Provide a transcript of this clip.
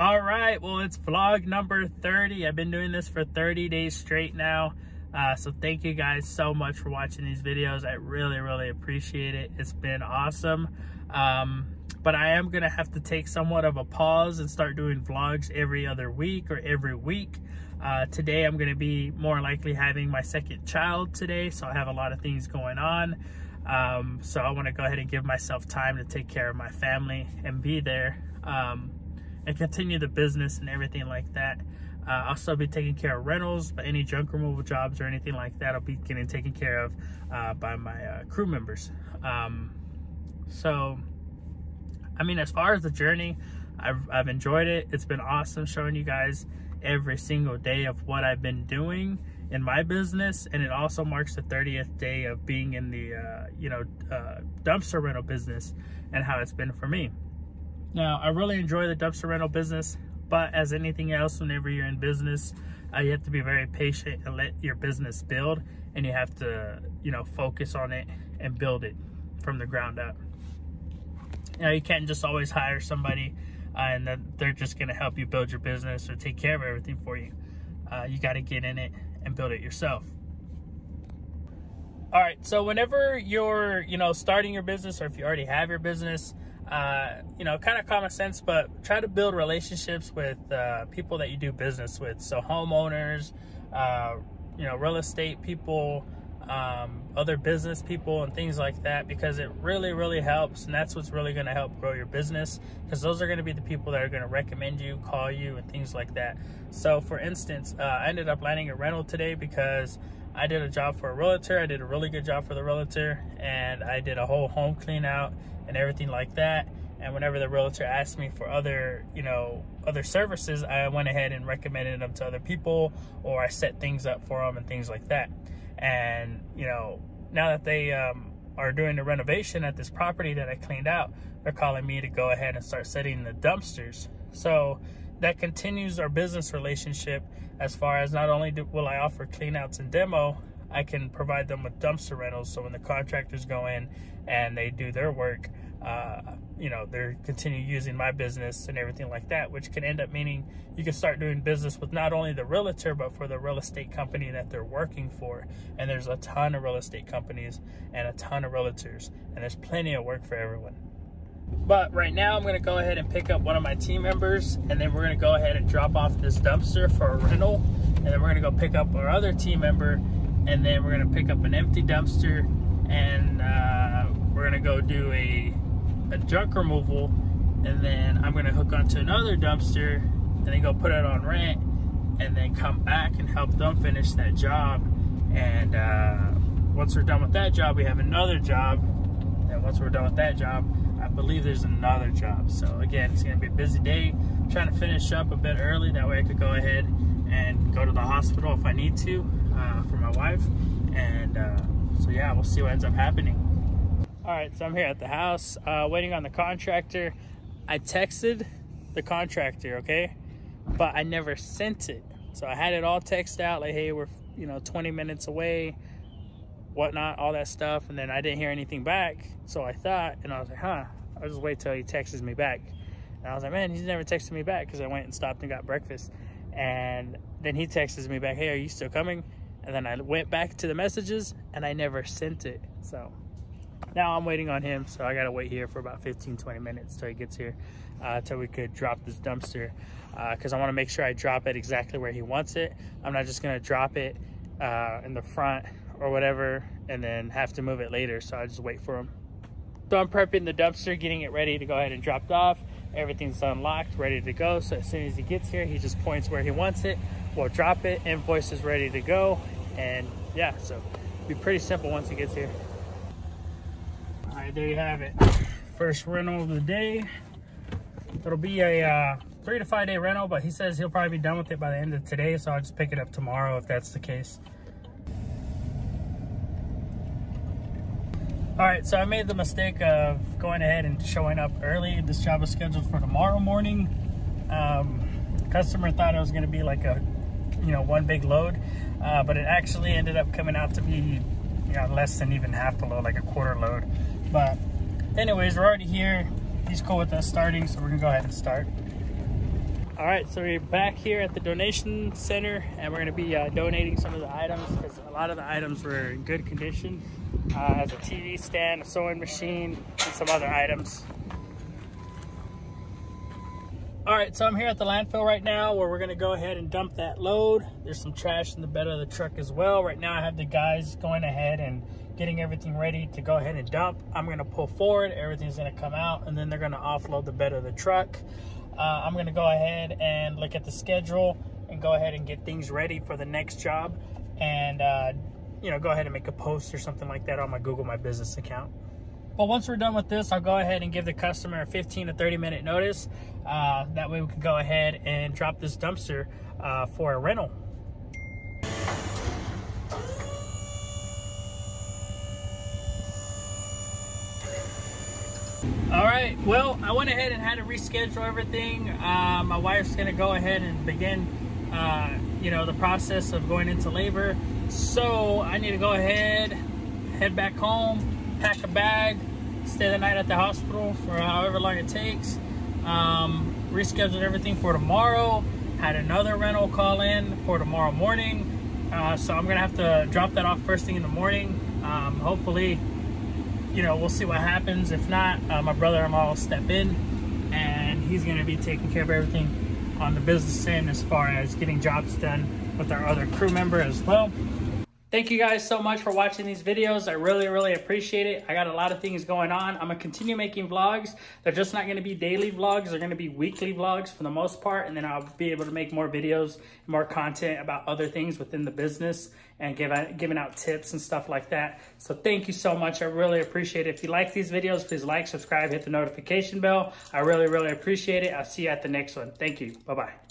All right, well, it's vlog number 30. I've been doing this for 30 days straight now. Uh, so thank you guys so much for watching these videos. I really, really appreciate it. It's been awesome. Um, but I am gonna have to take somewhat of a pause and start doing vlogs every other week or every week. Uh, today I'm gonna be more likely having my second child today, so I have a lot of things going on. Um, so I wanna go ahead and give myself time to take care of my family and be there. Um, and continue the business and everything like that. Uh, I'll still be taking care of rentals, but any junk removal jobs or anything like that, I'll be getting taken care of uh, by my uh, crew members. Um, so, I mean, as far as the journey, I've, I've enjoyed it. It's been awesome showing you guys every single day of what I've been doing in my business and it also marks the 30th day of being in the uh, you know uh, dumpster rental business and how it's been for me now, I really enjoy the dumpster rental business, but as anything else, whenever you're in business, uh, you have to be very patient and let your business build, and you have to, you know, focus on it and build it from the ground up. You know, you can't just always hire somebody uh, and then they're just going to help you build your business or take care of everything for you. Uh, you got to get in it and build it yourself. All right, so whenever you're, you know, starting your business or if you already have your business, uh, you know, kind of common sense, but try to build relationships with uh, people that you do business with. So homeowners, uh, you know, real estate people, um, other business people and things like that, because it really, really helps. And that's what's really going to help grow your business because those are going to be the people that are going to recommend you, call you and things like that. So for instance, uh, I ended up landing a rental today because I did a job for a realtor. I did a really good job for the realtor and I did a whole home clean out and everything like that. And whenever the realtor asked me for other, you know, other services, I went ahead and recommended them to other people or I set things up for them and things like that. And, you know, now that they um, are doing the renovation at this property that I cleaned out, they're calling me to go ahead and start setting the dumpsters. So that continues our business relationship as far as not only do, will I offer cleanouts and demo, I can provide them with dumpster rentals. So when the contractors go in and they do their work, uh, you know, they're continue using my business and everything like that, which can end up meaning you can start doing business with not only the realtor, but for the real estate company that they're working for. And there's a ton of real estate companies and a ton of realtors, and there's plenty of work for everyone. But right now I'm gonna go ahead and pick up one of my team members and then we're gonna go ahead and drop off this dumpster for a rental. And then we're gonna go pick up our other team member and then we're gonna pick up an empty dumpster and uh, we're gonna go do a, a junk removal and then I'm gonna hook onto another dumpster and then go put it on rent and then come back and help them finish that job and uh, once we're done with that job we have another job and once we're done with that job I believe there's another job so again it's gonna be a busy day I'm trying to finish up a bit early that way I could go ahead and go to the hospital if I need to uh, for my wife. And uh, so yeah, we'll see what ends up happening. All right, so I'm here at the house uh, waiting on the contractor. I texted the contractor, okay, but I never sent it. So I had it all texted out like, hey, we're you know 20 minutes away, whatnot, all that stuff, and then I didn't hear anything back. So I thought, and I was like, huh, I'll just wait till he texts me back. And I was like, man, he's never texted me back because I went and stopped and got breakfast. And then he texts me back, hey, are you still coming? And then I went back to the messages and I never sent it. So now I'm waiting on him. So I gotta wait here for about 15, 20 minutes till he gets here, uh, till we could drop this dumpster. Uh, Cause I wanna make sure I drop it exactly where he wants it. I'm not just gonna drop it uh, in the front or whatever and then have to move it later. So I just wait for him. So I'm prepping the dumpster, getting it ready to go ahead and drop off. Everything's unlocked, ready to go. So as soon as he gets here, he just points where he wants it. We'll drop it, invoice is ready to go. And yeah, so be pretty simple once he gets here. All right, there you have it. First rental of the day. It'll be a uh, three to five day rental, but he says he'll probably be done with it by the end of today. So I'll just pick it up tomorrow if that's the case. All right, so I made the mistake of going ahead and showing up early. This job was scheduled for tomorrow morning. Um, customer thought it was gonna be like a, you know, one big load uh, but it actually ended up coming out to be you know less than even half the load like a quarter load but anyways we're already here he's cool with us starting so we're gonna go ahead and start All right, so we're back here at the donation center and we're gonna be uh, donating some of the items because a lot of the items were in good condition. Uh, as a TV stand, a sewing machine, and some other items. All right, so I'm here at the landfill right now where we're gonna go ahead and dump that load. There's some trash in the bed of the truck as well. Right now I have the guys going ahead and getting everything ready to go ahead and dump. I'm gonna pull forward, everything's gonna come out, and then they're gonna offload the bed of the truck uh, I'm gonna go ahead and look at the schedule and go ahead and get things ready for the next job and uh, you know go ahead and make a post or something like that on my Google My Business account. But once we're done with this, I'll go ahead and give the customer a 15 to 30 minute notice. Uh, that way we can go ahead and drop this dumpster uh, for a rental. All right, well, I went ahead and had to reschedule everything. Uh, my wife's gonna go ahead and begin, uh, you know, the process of going into labor. So I need to go ahead, head back home, pack a bag, stay the night at the hospital for however long it takes. Um, rescheduled everything for tomorrow. Had another rental call in for tomorrow morning. Uh, so I'm gonna have to drop that off first thing in the morning. Um, hopefully you know, we'll see what happens. If not, uh, my brother-in-law will step in and he's to be taking care of everything on the business end as far as getting jobs done with our other crew member as well. Thank you guys so much for watching these videos. I really, really appreciate it. I got a lot of things going on. I'm gonna continue making vlogs. They're just not gonna be daily vlogs. They're gonna be weekly vlogs for the most part. And then I'll be able to make more videos, more content about other things within the business and give out, giving out tips and stuff like that. So thank you so much. I really appreciate it. If you like these videos, please like, subscribe, hit the notification bell. I really, really appreciate it. I'll see you at the next one. Thank you. Bye-bye.